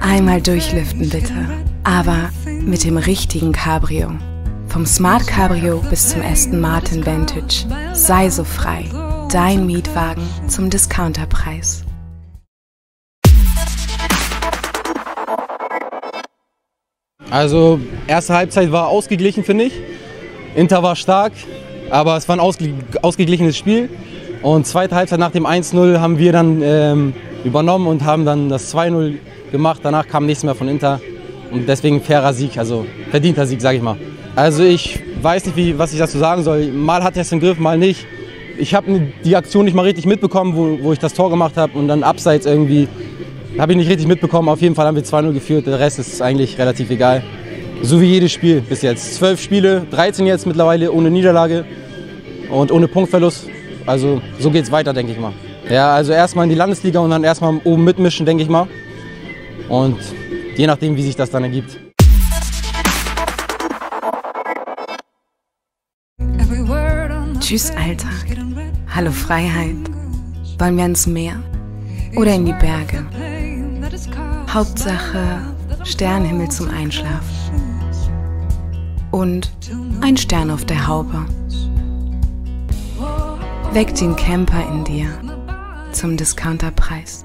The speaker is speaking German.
Einmal durchlüften bitte, aber mit dem richtigen Cabrio. Vom Smart Cabrio bis zum Aston Martin Vantage. Sei so frei. Dein Mietwagen zum Discounterpreis. Also, erste Halbzeit war ausgeglichen, finde ich. Inter war stark, aber es war ein ausge ausgeglichenes Spiel. Und zweite Halbzeit nach dem 1-0 haben wir dann ähm, übernommen und haben dann das 2-0 gemacht. Danach kam nichts mehr von Inter. Und deswegen fairer Sieg, also verdienter Sieg, sage ich mal. Also ich weiß nicht, wie, was ich dazu sagen soll. Mal hat er es im Griff, mal nicht. Ich habe die Aktion nicht mal richtig mitbekommen, wo, wo ich das Tor gemacht habe. Und dann abseits irgendwie habe ich nicht richtig mitbekommen. Auf jeden Fall haben wir 2-0 geführt. Der Rest ist eigentlich relativ egal. So wie jedes Spiel bis jetzt. Zwölf Spiele, 13 jetzt mittlerweile ohne Niederlage und ohne Punktverlust. Also so geht es weiter, denke ich mal. Ja, also erstmal in die Landesliga und dann erstmal oben mitmischen, denke ich mal. Und je nachdem, wie sich das dann ergibt. Tschüss, Alltag. Hallo, Freiheit. Wollen wir ans Meer oder in die Berge? Hauptsache Sternenhimmel zum Einschlafen. Und ein Stern auf der Haube. Weck den Camper in dir zum Discounterpreis.